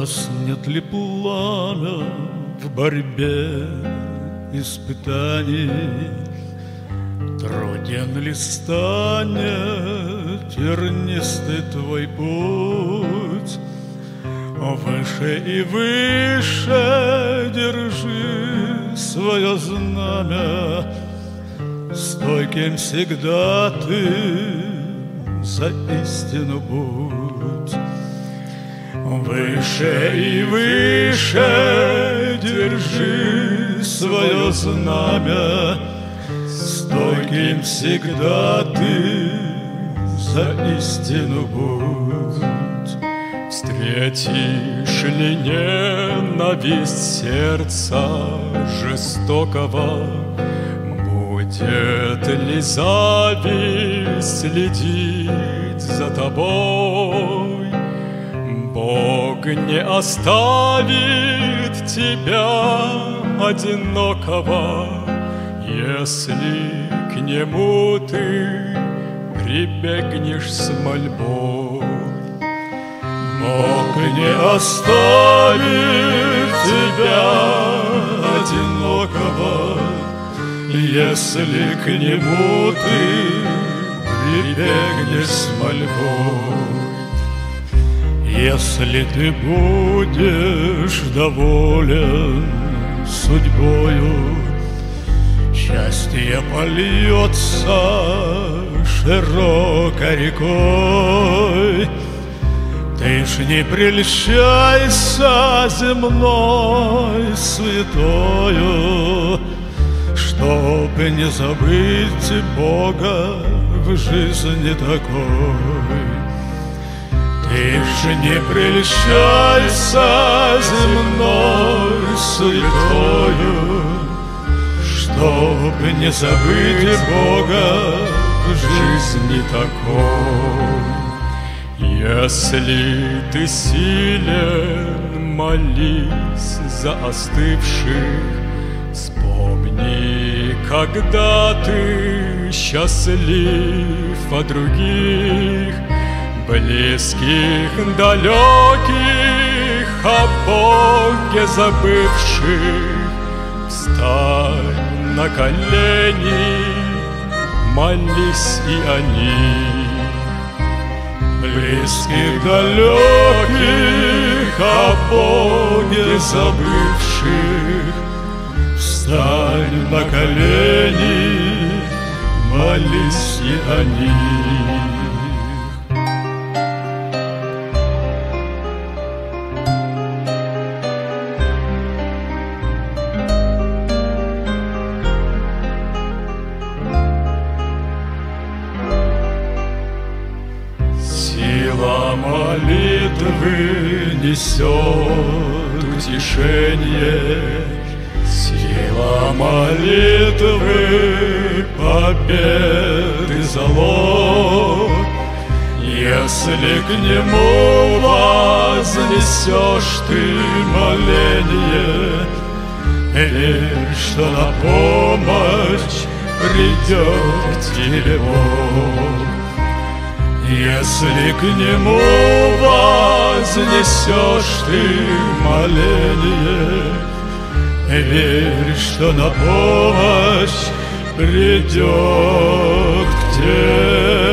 Гаснет ли пламя в борьбе испытаний? Труден ли станет тернистый твой путь? Выше и выше держи свое знамя, Стойким всегда ты за истину будь. Выше и выше держи свое знамя, Стойким всегда ты за истину будь. Встретишь ли ненависть сердца жестокого? Будет ли зависть следить за тобой? Не оставит тебя одинокого, Если к Нему ты прибегнешь с мольбой. Бог не оставит тебя одинокого, Если к Нему ты прибегнешь с мольбой. Если ты будешь доволен судьбою, Счастье польется широкой рекой, ты ж не прельщайся земной святою, Чтоб не забыть Бога в жизни такой. Ж не прельщайся земной святою, Чтоб не забыть Бога в жизни такой. Если ты силен, молись за остывших, Вспомни, когда ты счастлив от других, Близких, далеких, о Боге забывших. Встань на колени, молись и о них. Близких, далеких, о Боге забывших, Встань на колени, молись и о них. Молитвы несет утешение, Сила молитвы победы залог. Если к нему вознесешь ты моление, что на помощь придет Бог. Если к нему вознесешь ты моление, Верь, что на помощь придет к тебе.